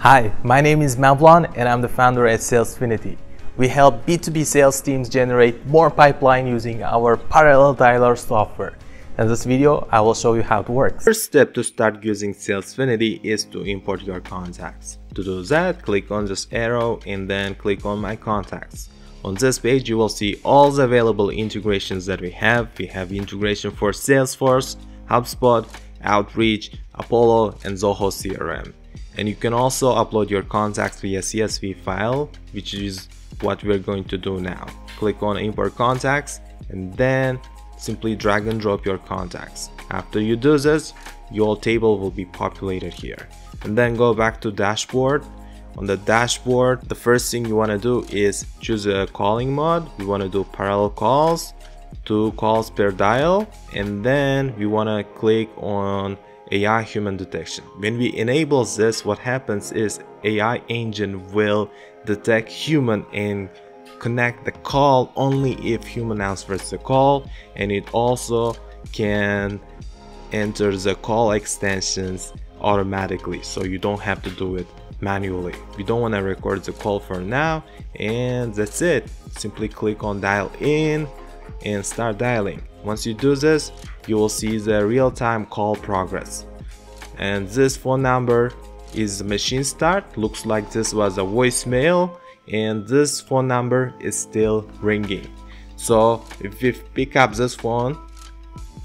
Hi, my name is Mavlon and I'm the founder at Salesfinity. We help B2B sales teams generate more pipeline using our parallel dialer software. In this video, I will show you how it works. First step to start using Salesfinity is to import your contacts. To do that, click on this arrow and then click on My Contacts. On this page, you will see all the available integrations that we have. We have integration for Salesforce, HubSpot, Outreach, Apollo, and Zoho CRM. And you can also upload your contacts via CSV file, which is what we're going to do now. Click on import contacts and then simply drag and drop your contacts. After you do this, your table will be populated here. And then go back to dashboard. On the dashboard, the first thing you want to do is choose a calling mode. We want to do parallel calls, two calls per dial, and then we want to click on AI human detection. When we enable this, what happens is AI engine will detect human and connect the call only if human answers the call and it also can enter the call extensions automatically. So you don't have to do it manually. We don't want to record the call for now and that's it. Simply click on dial in and start dialing. Once you do this you will see the real-time call progress. And this phone number is machine start. Looks like this was a voicemail and this phone number is still ringing. So if we pick up this phone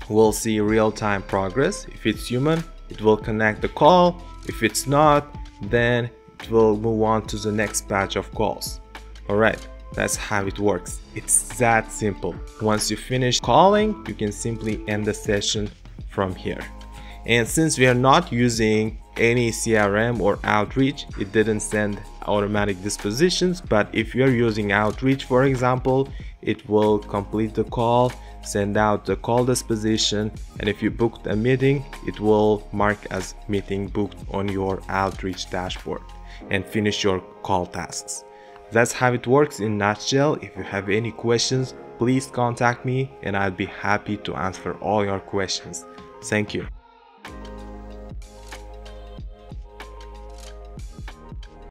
we'll see real-time progress. If it's human it will connect the call. If it's not then it will move on to the next batch of calls. All right that's how it works. It's that simple. Once you finish calling you can simply end the session from here. And since we are not using any CRM or outreach it didn't send automatic dispositions but if you're using outreach for example it will complete the call send out the call disposition and if you booked a meeting it will mark as meeting booked on your outreach dashboard and finish your call tasks that's how it works in nutshell. If you have any questions please contact me and i'll be happy to answer all your questions. Thank you